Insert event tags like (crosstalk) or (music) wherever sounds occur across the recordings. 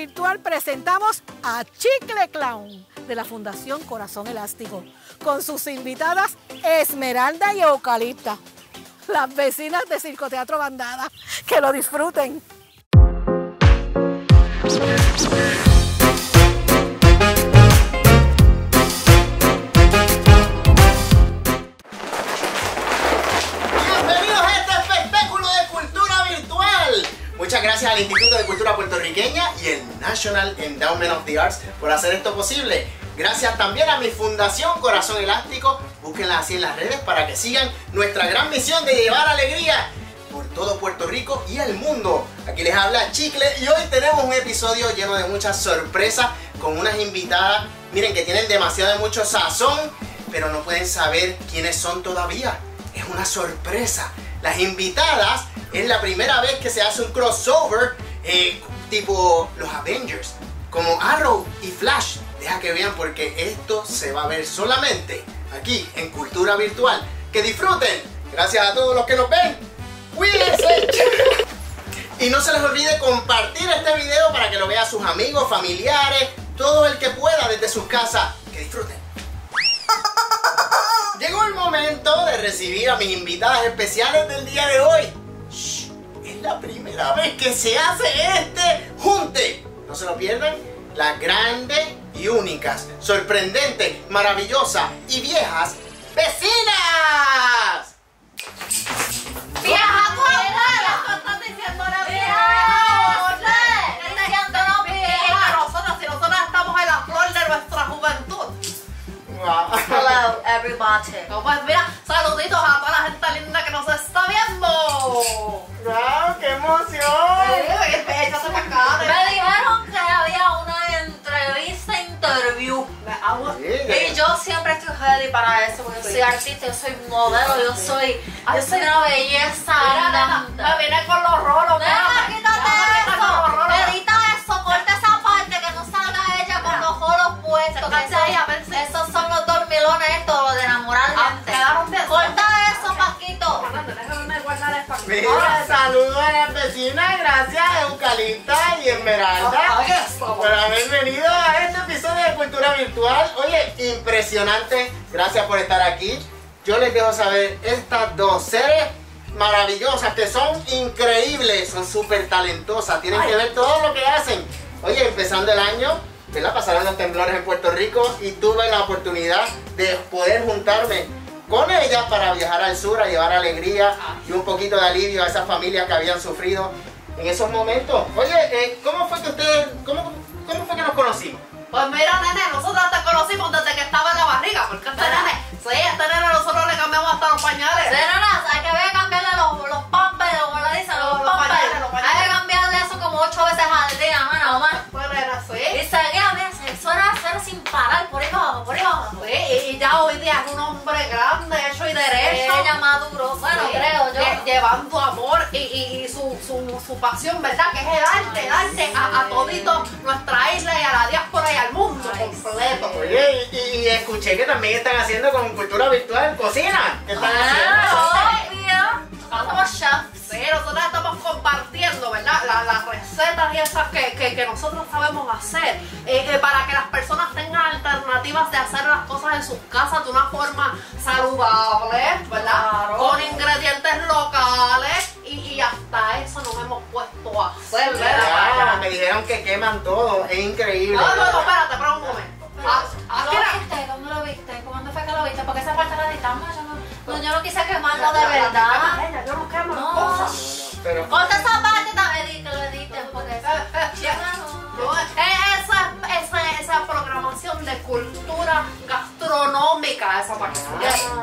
Virtual presentamos a Chicle Clown de la Fundación Corazón Elástico con sus invitadas Esmeralda y Eucalipta, las vecinas de Circoteatro Bandada. Que lo disfruten. Este. Muchas gracias al Instituto Puertorriqueña y el National Endowment of the Arts por hacer esto posible. Gracias también a mi fundación Corazón Elástico. Búsquenla así en las redes para que sigan nuestra gran misión de llevar alegría por todo Puerto Rico y el mundo. Aquí les habla Chicle y hoy tenemos un episodio lleno de muchas sorpresas con unas invitadas, miren que tienen demasiado de mucho sazón, pero no pueden saber quiénes son todavía. Es una sorpresa. Las invitadas es la primera vez que se hace un crossover eh, tipo los Avengers, como Arrow y Flash. Deja que vean porque esto se va a ver solamente aquí en Cultura Virtual. Que disfruten. Gracias a todos los que nos ven. Cuídense. Y no se les olvide compartir este video para que lo vean sus amigos, familiares, todo el que pueda desde sus casas. Que disfruten. Llegó el momento de recibir a mis invitadas especiales del día de hoy. La primera vez que se hace este junte. No se lo pierdan. Las grandes y únicas, sorprendentes, maravillosas y viejas vecinas. ¡Vieja nosotros estamos en la flor de nuestra juventud. Wow. Hello, everybody. Pues mira, saluditos a toda la gente linda que nos está viendo. Wow, ¡Qué emoción! Échate para acá. Me dijeron que había una entrevista, interview. Y yo siempre estoy ready para eso, porque yo soy artista, yo soy modelo, yo soy, yo soy una belleza andante. Me vine con los rolos. Mira. quítate los eso, rolos. edita eso, corta esa parte que no salga ella con los jolos puestos. que los de enamorar Ah, gente. bien. Corta eso, Paquito. Esto. Mira, saludos a las vecinas, gracias Eucalipta y Esmeralda estamos. por haber venido a este episodio de Cultura Virtual. Oye, impresionante, gracias por estar aquí. Yo les dejo saber, estas dos seres maravillosas que son increíbles, son súper talentosas, tienen que ver todo lo que hacen. Oye, empezando el año, ¿verdad? Pasaron los temblores en Puerto Rico y tuve la oportunidad de poder juntarme con ellas para viajar al sur a llevar alegría y un poquito de alivio a esas familias que habían sufrido en esos momentos. Oye, eh, ¿cómo fue que ustedes, cómo, cómo fue que nos conocimos? Pues mira, nene, nosotros te conocimos desde que estaba en la barriga, porque este nene, sí, este nene nosotros le cambiamos hasta los pañales. Nena, hay que que cambiarle los, los pampers, como le dicen, los, Los- los pampers. pañales, los pañales. Como ocho veces al día, mana, mamá. Pues nena, Y seguía, mira, eso era hacer sin parar, por ahí abajo, por ahí abajo. Sí, y, y ya hoy día es un hombre grande, hecho y derecho. Ella maduro, bueno, Sí, creo yo. lle- Llevando amor y, y- y su, su, su pasión, ¿verdad? Que es el arte, el arte a, a todito nuestra isla y a la diáspora y al mundo Ay, completo. Oye, y, y escuché que también están haciendo con cultura virtual cocina. ¿Qué están Ah, haciendo? Nosotros somos chefs. Nosotros estamos compartiendo, ¿verdad? La- Las recetas y esas que, que- que nosotros sabemos hacer eh, eh, para que las personas tengan alternativas de hacer las cosas en sus casas de una forma saludable, ¿verdad? Claro. Con ingredientes locales y, y hasta eso nos hemos puesto a hacer, me dijeron que queman todo, es increíble. No, no, no, espérate, espera un momento. Cultura gastronómica, esa parte.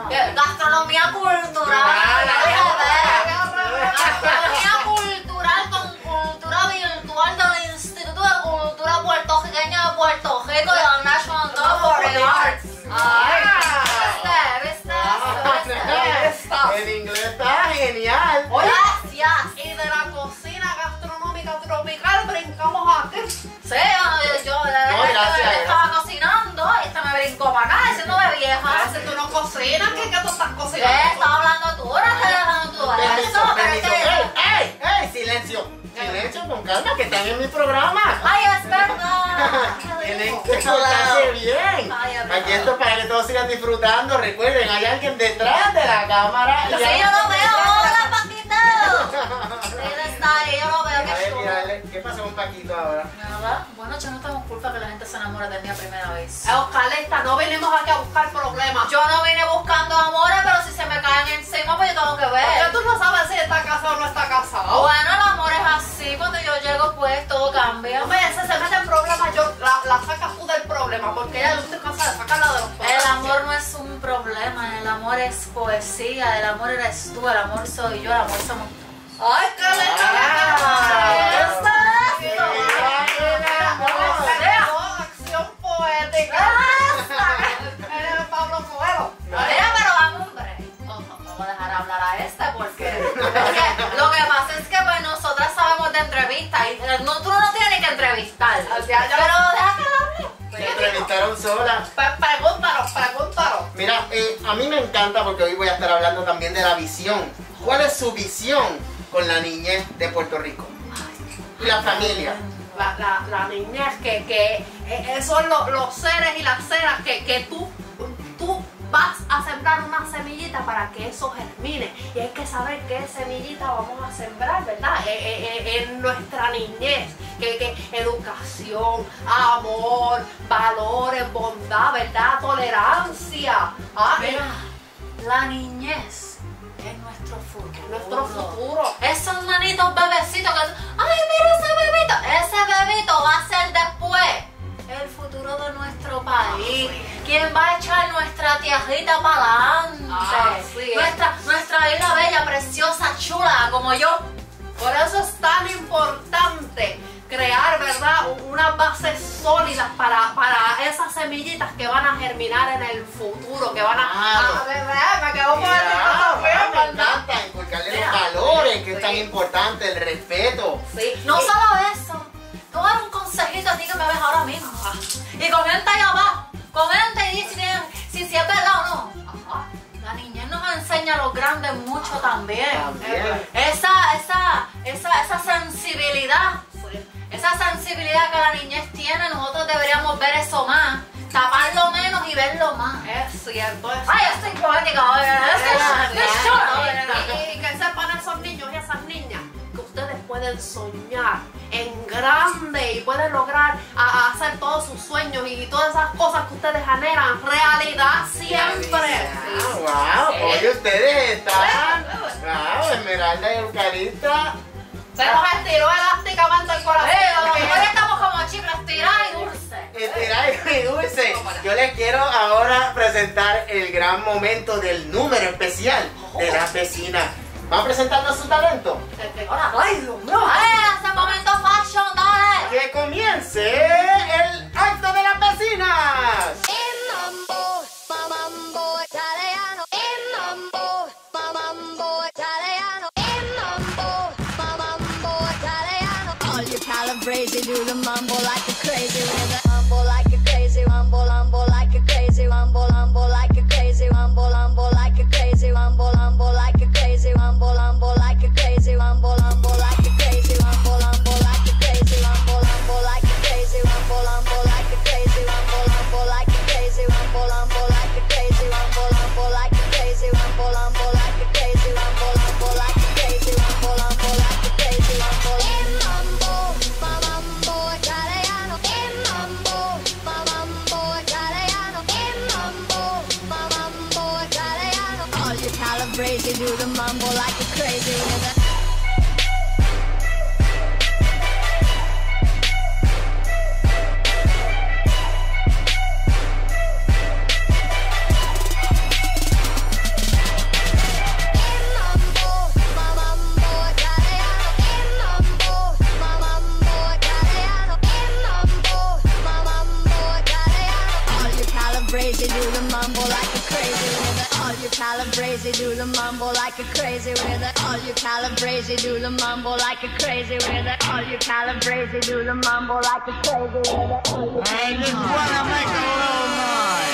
Eh, Gastronomía cultural. Ah, Gastronomía cultural con cultura virtual del Instituto de Cultura Puertorriqueña de Puerto Rico de la National Endowment for the Arts. Esta. el inglés está genial. Gracias. y de la cocina gastronómica tropical brincamos aquí. Sí, si tú no cocinas, ¿qué, qué tú estás ¿Qué? cocinando? Estás hablando tú, ahora estás hablando tú. Permiso, es permiso. que- ¡Ey, ey, ey! Silencio. ¿Qué, hecho, con calma, que están en mi programa. Ay, es verdad. (laughs) Tienen que portarse bien. Ay, es Aquí esto es para que todos sigan disfrutando. Recuerden, hay alguien detrás de la cámara. y Sí, yo lo veo. Paquito ahora? Nada. Bueno, yo no tengo culpa que la gente se enamore de mí a primera vez. Eh, Oscarlista, no venimos aquí a buscar problemas. Yo no vine buscando amores, pero si se me caen encima, pues yo tengo que Porque ver. tú no sabes si está casado o no está casado. Bueno, el amor es así. Cuando yo llego, pues todo cambia. Hombre, ese se mete en problemas, yo la, la sacas tú del problema, porque ella no te casa de sacarla de los problemas. El amor no es un problema, el amor es poesía, el amor eres tú, el amor soy yo, el amor somos Ay, y eh, no, tú no tienes que entrevistar. Ya, ya. Pero deja que hable. Me entrevistaron sola. Pregúntanos, pregúntanos. Mira, eh, a mí me encanta porque hoy voy a estar hablando también de la visión. ¿Cuál es su visión con la niñez de Puerto Rico? Y la familia. La, la, la niñez, que, que eh, son los, los seres y las ceras que, que tú, tú vas a sembrar una semillita para que eso germine. Y hay que saber qué semillita vamos a sembrar, ¿verdad? Eh, eh, eh, en nuestra niñez. Que, que educación, amor, valores, bondad, ¿verdad? Tolerancia. Ah, Mira, la niñez es nuestro futuro. nuestro futuro. Esos manitos bebecitos que... ¡Ay, mira ese bebito! Ese bebito va a ser después el futuro de nuestro país. ¿Quién va a echar nuestra tierrita para adelante? Ah, sí. nuestra, nuestra isla bella, preciosa, chula, como yo. Por eso es tan importante crear, ¿verdad? Unas bases sólidas para, para esas semillitas que van a germinar en el futuro, que van a... Claro. a ¿verdad? me encanta inculcarle Mira. los valores, que es tan importante, el respeto. Sí, No solo eso, un consejito a ti que me ves ahora mismo. Y comenta ahí abajo, comenta y dice si, si, es verdad o no. Ajá. La niñez nos enseña a los grandes mucho también. También. Esa, esa, esa, esa sensibilidad, esa sensibilidad que la niñez tiene, nosotros deberíamos ver eso más, taparlo menos y verlo más. Es cierto, Ay, yo estoy poética. Y, que sepan esos niños y esas niñas pueden soñar en grande y pueden lograr a- a hacer todos sus sueños y todas esas cosas que ustedes anhelan realidad siempre. Ah, wow, hoy ustedes están. Wow, Esmeralda y Eucarista. Se nos estiró elásticamente el corazón. Eh, lo mejor estamos como chicles tirados y dulces. Estirada y dulce. Yo les quiero ahora presentar el gran momento del número especial de las vecinas. ¿Van presentando su talento? Hola, ay, Dios mío. Ay, ese momento fashion, dale. ¡Que comience el acto de las vecinas! All you do the mambo like a crazy with a like a crazy rumble, rumble like a crazy rumble, rumble like a crazy rumble, rumble like a crazy rumble, rumble like a crazy rumble, rumble like a crazy rumble, rumble like. Like a crazy with it. All you calabrese do the mambo like a crazy with it. I just wanna make a little noise.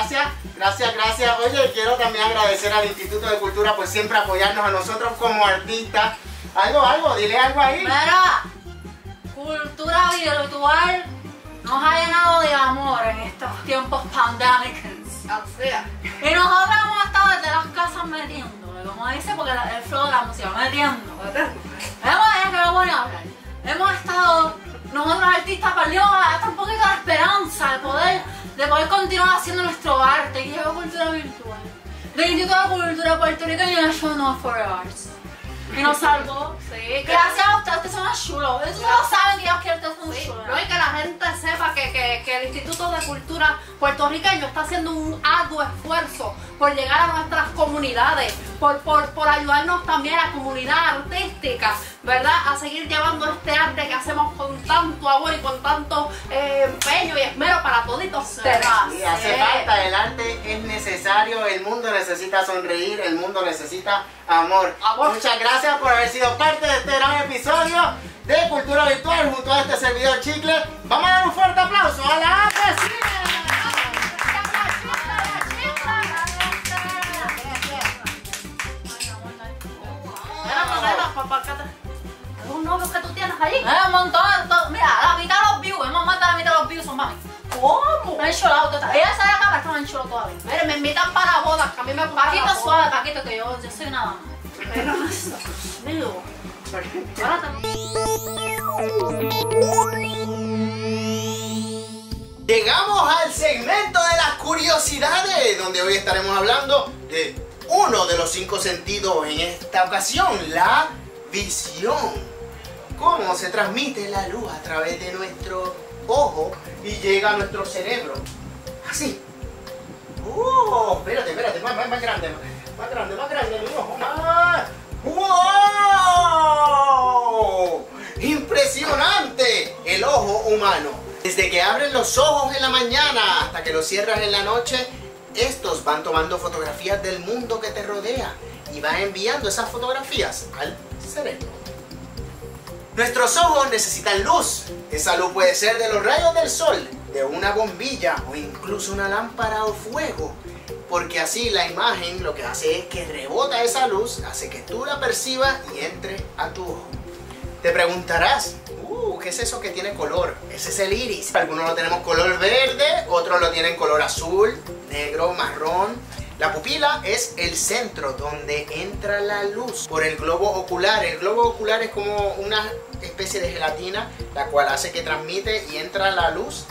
Gracias, gracias, gracias. Oye, quiero también agradecer al Instituto de Cultura por siempre apoyarnos a nosotros como artistas. Algo, algo, dile algo ahí. Mira, cultura virtual nos ha llenado de amor en estos tiempos pandémicos. Así es. Y nosotros hemos estado desde las casas metiéndole, como dice, porque el flow de la música, metiendo. Hemos, es que no voy a hablar. Hemos estado, nosotros artistas perdimos hasta un poquito la esperanza de poder, de poder continuar haciendo nuestro arte. Y llegó Cultura Virtual. Del Instituto de Cultura Puertorriqueño National for Arts. Y nos salvó. Sí, que- Gracias a ustedes, ustedes son unos chulos. Ustedes no saben que que ustedes son Sí, chulos. no, y que la gente sepa que, que- que el Instituto de Cultura puertorriqueño está haciendo un arduo esfuerzo por llegar a nuestras comunidades, por, por, por ayudarnos también a la comunidad artística, ¿verdad? A seguir llevando este arte que hacemos con tanto amor y con tanto eh, empeño y esmero para toditos ustedes. Sí, hace falta, el arte es necesario, el mundo necesita sonreír, el mundo necesita amor. Amor. Muchas gracias por haber sido parte de este gran episodio de Cultura Virtual junto a este servidor Chicle. Vamos a dar un fuerte aplauso a la vecina. Mira, Madela, papá, ¿qué te- ¿Algún novio que tú tienes allí? Eh, un montón, to- mira, la mitad de los views, hemos más de la mitad de los views son mami. ¿Cómo? Me han enchulado total. Ella sale acá, pero está más enchulado todavía. Mire, me invitan para bodas, que a mí me la Paquito boda. suave, Paquito, que yo, yo soy una dama. Pero, digo, ahora también. Llegamos al segmento de las curiosidades, donde hoy estaremos hablando de uno de los cinco sentidos en esta ocasión, la visión. Cómo se transmite la luz a través de nuestro ojo y llega a nuestro cerebro. Así. ¡Oh! Espérate, espérate, más, más, más grande, más, grande, más grande, mi ojo, más. ¡Wow! ¡Impresionante! El ojo humano. Desde que abres los ojos en la mañana hasta que los cierras en la noche, estos van tomando fotografías del mundo que te rodea y van enviando esas fotografías al cerebro. Nuestros ojos necesitan luz. Esa luz puede ser de los rayos del sol, de una bombilla o incluso una lámpara o fuego. Porque así la imagen lo que hace es que rebota esa luz, hace que tú la percibas y entre a tu ojo. Te preguntarás, uh, ¿qué es eso que tiene color? Ese es el iris. Algunos lo tenemos color verde, otros lo tienen color azul, negro, marrón. La pupila es el centro donde entra la luz por el globo ocular. El globo ocular es como una especie de gelatina la cual hace que transmite y entra la luz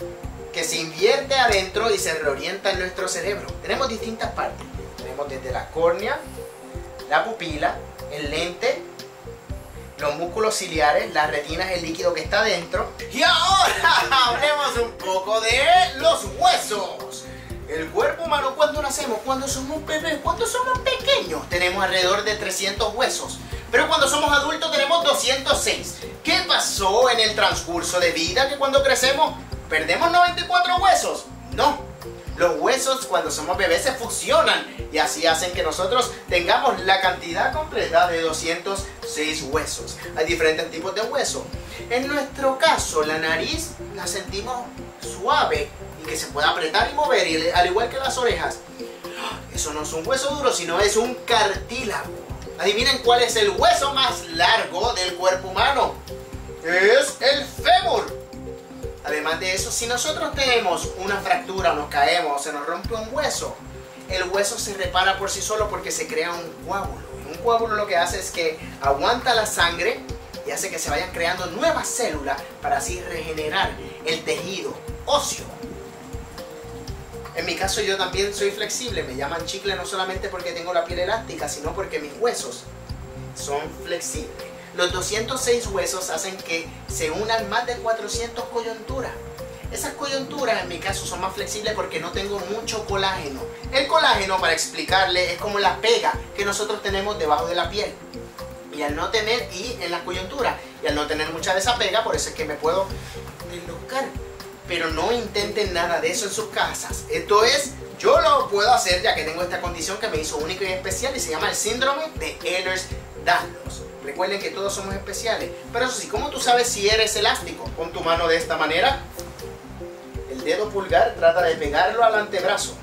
que se invierte adentro y se reorienta en nuestro cerebro. Tenemos distintas partes. Tenemos desde la córnea, la pupila, el lente, los músculos ciliares, la retina es el líquido que está dentro. Y ahora (laughs) hablemos un poco de los huesos. El cuerpo humano cuando nacemos, cuando somos bebés, cuando somos pequeños, tenemos alrededor de 300 huesos. Pero cuando somos adultos tenemos 206. ¿Qué pasó en el transcurso de vida que cuando crecemos perdemos 94 huesos? No. Los huesos cuando somos bebés se fusionan y así hacen que nosotros tengamos la cantidad completa de 206 huesos. Hay diferentes tipos de huesos. En nuestro caso, la nariz la sentimos suave y que se puede apretar y mover, y al igual que las orejas. Eso no es un hueso duro, sino es un cartílago. Adivinen cuál es el hueso más largo del cuerpo humano. Es el fémur. Además de eso, si nosotros tenemos una fractura, nos caemos, se nos rompe un hueso, el hueso se repara por sí solo porque se crea un coágulo. Un coágulo lo que hace es que aguanta la sangre y hace que se vayan creando nuevas células para así regenerar el tejido óseo. En mi caso yo también soy flexible, me llaman chicle no solamente porque tengo la piel elástica, sino porque mis huesos son flexibles. Los 206 huesos hacen que se unan más de 400 coyunturas. Esas coyunturas en mi caso son más flexibles porque no tengo mucho colágeno. El colágeno, para explicarle, es como la pega que nosotros tenemos debajo de la piel. Y al no tener, y en la coyuntura, y al no tener mucha de esa pega, por eso es que me puedo deslocar. Pero no intenten nada de eso en sus casas. Esto es, yo lo puedo hacer ya que tengo esta condición que me hizo único y especial y se llama el síndrome de Ehlers-Danlos. Recuerden que todos somos especiales. Pero eso sí, ¿cómo tú sabes si eres elástico? Pon tu mano de esta manera. El dedo pulgar trata de pegarlo al antebrazo.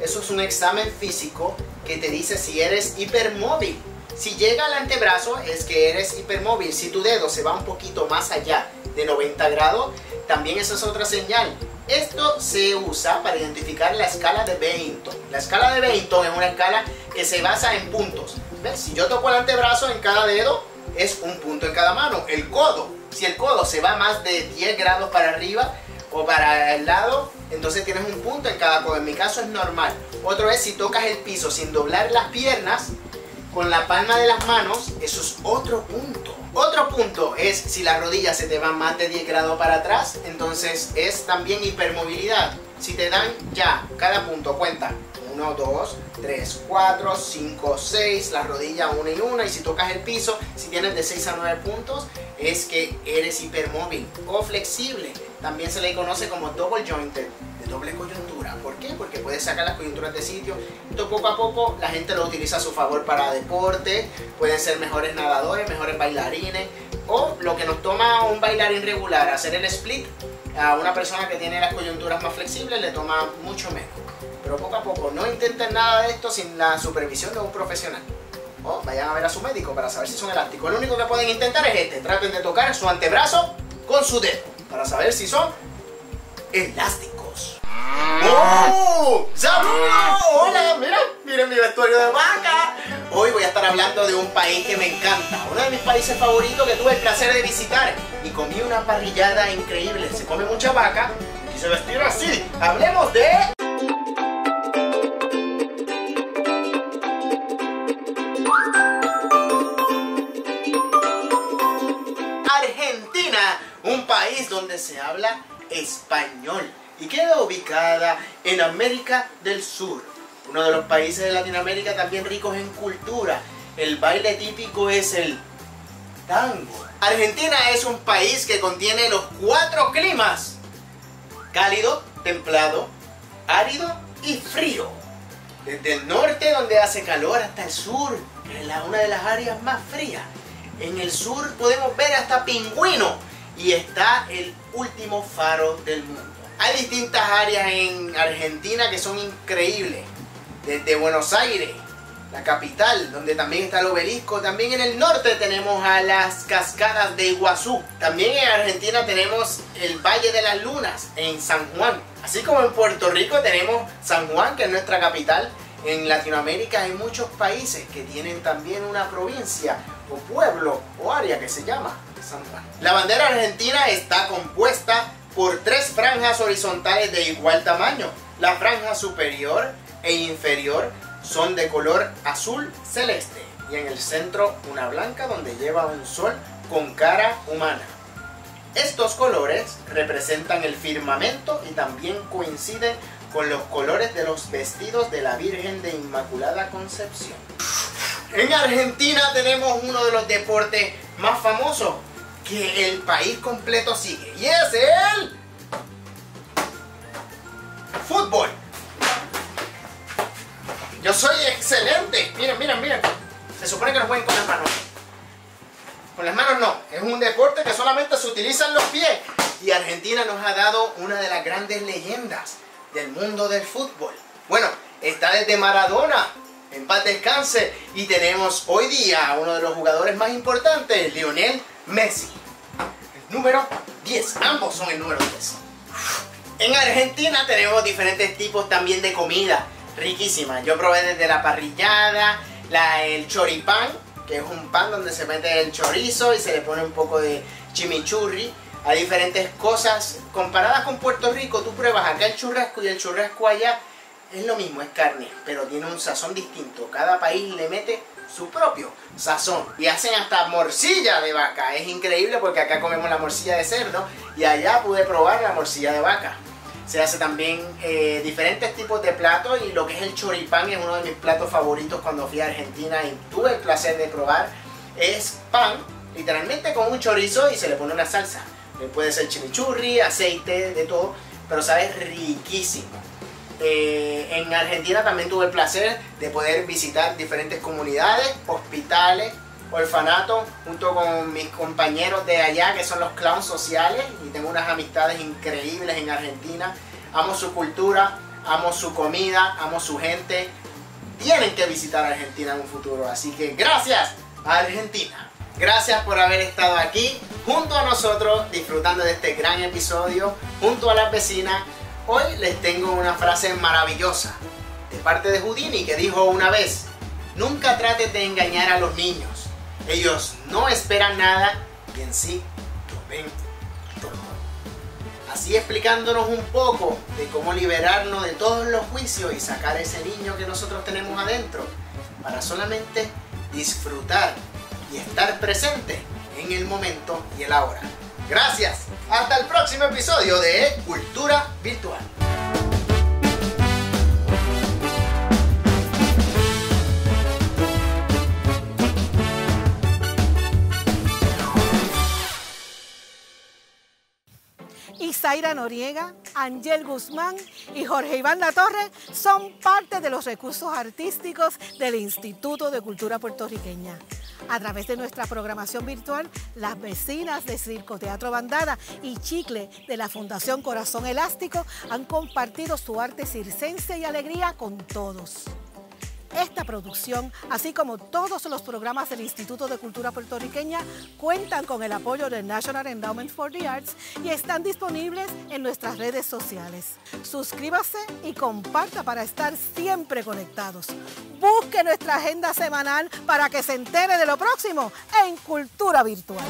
Eso es un examen físico que te dice si eres hipermóvil. Si llega al antebrazo es que eres hipermóvil. Si tu dedo se va un poquito más allá de 90 grados, también esa es otra señal. Esto se usa para identificar la escala de Bennington. La escala de Bennington es una escala que se basa en puntos. Si yo toco el antebrazo en cada dedo, es un punto en cada mano. El codo, si el codo se va más de 10 grados para arriba o para el lado, entonces tienes un punto en cada codo. En mi caso es normal. Otro es si tocas el piso sin doblar las piernas, con la palma de las manos, eso es otro punto. Otro punto es si la rodilla se te va más de 10 grados para atrás, entonces es también hipermovilidad. Si te dan ya cada punto, cuenta 1, 2, 3, 4, 5, 6, la rodilla una y una. Y si tocas el piso, si tienes de 6 a 9 puntos, es que eres hipermóvil o flexible. También se le conoce como double jointed, de doble coyuntura. ¿Por qué? Porque puedes sacar las coyunturas de sitio. Esto poco a poco la gente lo utiliza a su favor para deporte. Pueden ser mejores nadadores, mejores bailarines. O lo que nos toma un bailarín regular, hacer el split, a una persona que tiene las coyunturas más flexibles le toma mucho menos. Pero poco a poco, no intenten nada de esto sin la supervisión de un profesional. O vayan a ver a su médico para saber si son elásticos. Lo único que pueden intentar es este. Traten de tocar su antebrazo con su dedo para saber si son elásticos. ¡Oh! ¡Saludos! ¡Hola! Mira, miren mi vestuario de vaca. Hoy voy a estar hablando de un país que me encanta. Uno de mis países favoritos que tuve el placer de visitar. Y comí una parrillada increíble. Se come mucha vaca. Y se vestir así. Hablemos de... se habla español y queda ubicada en América del Sur, uno de los países de Latinoamérica también ricos en cultura. El baile típico es el tango. Argentina es un país que contiene los cuatro climas, cálido, templado, árido y frío. Desde el norte donde hace calor hasta el sur, que es una de las áreas más frías. En el sur podemos ver hasta pingüino y está el último faro del mundo. Hay distintas áreas en Argentina que son increíbles. Desde Buenos Aires, la capital, donde también está el obelisco. También en el norte tenemos a las cascadas de Iguazú. También en Argentina tenemos el Valle de las Lunas en San Juan. Así como en Puerto Rico tenemos San Juan, que es nuestra capital. En Latinoamérica hay muchos países que tienen también una provincia o pueblo o área que se llama. La bandera argentina está compuesta por tres franjas horizontales de igual tamaño. La franja superior e inferior son de color azul celeste y en el centro una blanca donde lleva un sol con cara humana. Estos colores representan el firmamento y también coinciden con los colores de los vestidos de la Virgen de Inmaculada Concepción. En Argentina tenemos uno de los deportes más famosos que el país completo sigue y es el fútbol. Yo soy excelente. Miren, miren, miren. Se supone que no jueguen con las manos. Con las manos no. Es un deporte que solamente se utilizan los pies. Y Argentina nos ha dado una de las grandes leyendas del mundo del fútbol. Bueno, está desde Maradona. En paz descanse. Y tenemos hoy día a uno de los jugadores más importantes, Lionel Messi. Número 10. Ambos son el número 10. En Argentina tenemos diferentes tipos también de comida riquísima. Yo probé desde la parrillada, la, el choripán, que es un pan donde se mete el chorizo y se le pone un poco de chimichurri. Hay diferentes cosas comparadas con Puerto Rico. Tú pruebas acá el churrasco y el churrasco allá es lo mismo, es carne, pero tiene un sazón distinto. Cada país le mete su propio sazón. Y hacen hasta morcilla de vaca. Es increíble porque acá comemos la morcilla de cerdo y allá pude probar la morcilla de vaca. Se hace también eh, diferentes tipos de platos y lo que es el choripán es uno de mis platos favoritos cuando fui a Argentina y tuve el placer de probar. Es pan, literalmente con un chorizo y se le pone una salsa. Puede ser chimichurri, aceite, de todo, pero sabe riquísimo. Eh, en Argentina también tuve el placer de poder visitar diferentes comunidades, hospitales, orfanatos, junto con mis compañeros de allá que son los clowns sociales y tengo unas amistades increíbles en Argentina. Amo su cultura, amo su comida, amo su gente. Tienen que visitar Argentina en un futuro, así que gracias a Argentina. Gracias por haber estado aquí junto a nosotros disfrutando de este gran episodio junto a las vecinas. Hoy les tengo una frase maravillosa de parte de Houdini que dijo una vez, nunca trates de engañar a los niños. Ellos no esperan nada y en sí lo ven todo. Así explicándonos un poco de cómo liberarnos de todos los juicios y sacar ese niño que nosotros tenemos adentro para solamente disfrutar y estar presente en el momento y el ahora. Gracias. Hasta el próximo episodio de Cultura Virtual. Isaira Noriega, Angel Guzmán y Jorge Iván La Torre son parte de los recursos artísticos del Instituto de Cultura Puertorriqueña. A través de nuestra programación virtual, las vecinas de Circo Teatro Bandada y Chicle de la Fundación Corazón Elástico han compartido su arte circense y alegría con todos. Esta producción, así como todos los programas del Instituto de Cultura Puertorriqueña, cuentan con el apoyo del National Endowment for the Arts y están disponibles en nuestras redes sociales. Suscríbase y comparta para estar siempre conectados. Busque nuestra agenda semanal para que se entere de lo próximo en Cultura Virtual.